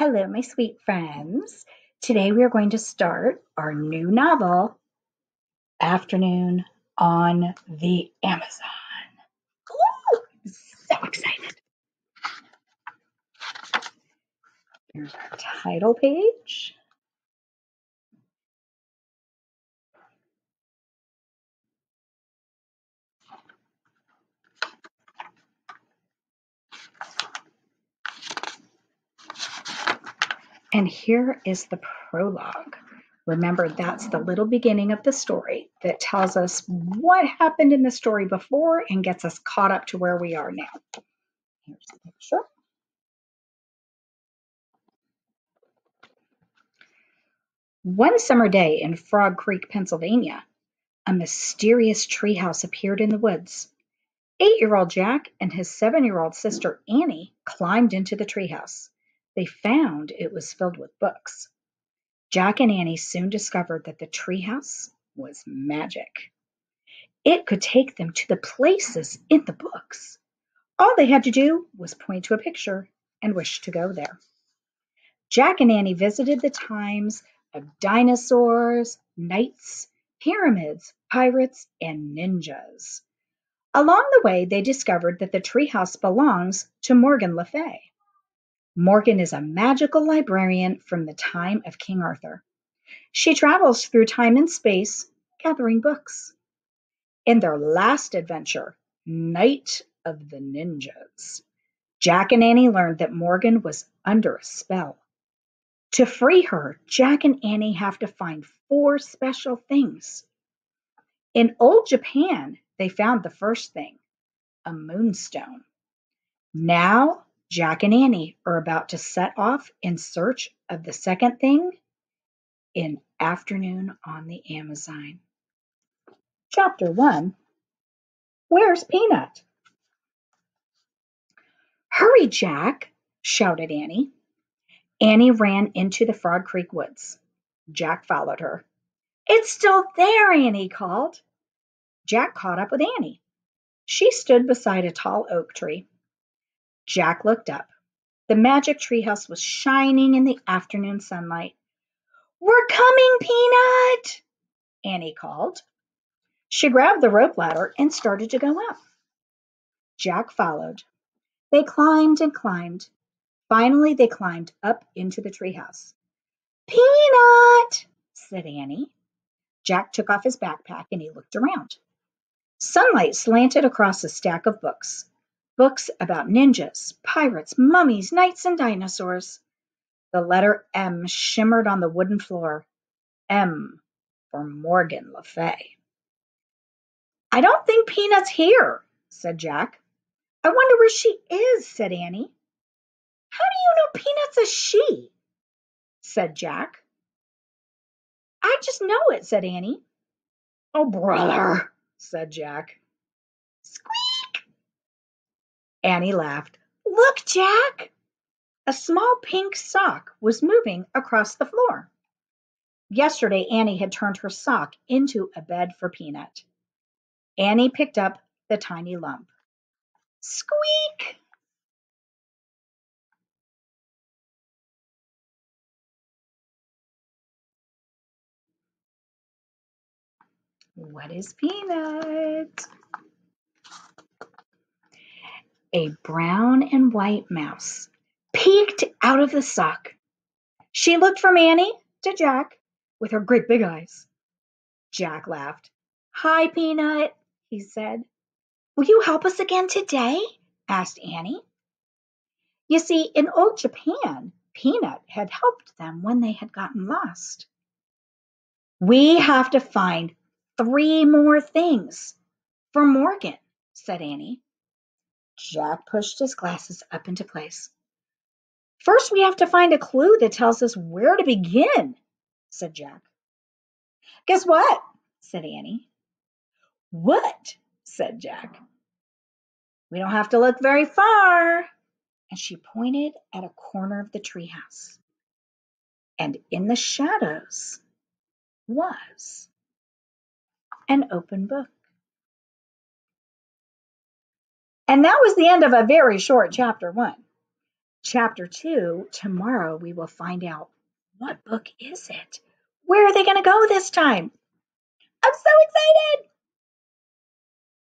Hello, my sweet friends. Today we are going to start our new novel, Afternoon on the Amazon. Ooh, I'm so excited. Here's our title page. And here is the prologue. Remember, that's the little beginning of the story that tells us what happened in the story before and gets us caught up to where we are now. Here's the picture. One summer day in Frog Creek, Pennsylvania, a mysterious treehouse appeared in the woods. Eight-year-old Jack and his seven-year-old sister Annie climbed into the treehouse. They found it was filled with books. Jack and Annie soon discovered that the treehouse was magic. It could take them to the places in the books. All they had to do was point to a picture and wish to go there. Jack and Annie visited the times of dinosaurs, knights, pyramids, pirates, and ninjas. Along the way, they discovered that the treehouse belongs to Morgan Le Fay. Morgan is a magical librarian from the time of King Arthur. She travels through time and space, gathering books. In their last adventure, Night of the Ninjas, Jack and Annie learned that Morgan was under a spell. To free her, Jack and Annie have to find four special things. In old Japan, they found the first thing, a moonstone. Now Jack and Annie are about to set off in search of the second thing in Afternoon on the Amazon. Chapter 1 Where's Peanut? Hurry, Jack, shouted Annie. Annie ran into the Frog Creek woods. Jack followed her. It's still there, Annie called. Jack caught up with Annie. She stood beside a tall oak tree. Jack looked up. The magic treehouse was shining in the afternoon sunlight. We're coming, Peanut! Annie called. She grabbed the rope ladder and started to go up. Jack followed. They climbed and climbed. Finally, they climbed up into the treehouse. Peanut, said Annie. Jack took off his backpack and he looked around. Sunlight slanted across a stack of books. Books about ninjas, pirates, mummies, knights, and dinosaurs. The letter M shimmered on the wooden floor. M for Morgan Le Fay. I don't think Peanut's here, said Jack. I wonder where she is, said Annie. How do you know Peanut's a she? said Jack. I just know it, said Annie. Oh, brother, said Jack. Squeak! Annie laughed. Look, Jack! A small pink sock was moving across the floor. Yesterday, Annie had turned her sock into a bed for Peanut. Annie picked up the tiny lump. Squeak! What is Peanut? A brown and white mouse peeked out of the sock. She looked from Annie to Jack with her great big eyes. Jack laughed. Hi, Peanut, he said. Will you help us again today? asked Annie. You see, in old Japan, Peanut had helped them when they had gotten lost. We have to find three more things for Morgan, said Annie. Jack pushed his glasses up into place. First, we have to find a clue that tells us where to begin, said Jack. Guess what? said Annie. What? said Jack. We don't have to look very far. And she pointed at a corner of the treehouse. And in the shadows was an open book. And that was the end of a very short chapter one. Chapter two, tomorrow we will find out what book is it? Where are they going to go this time? I'm so excited!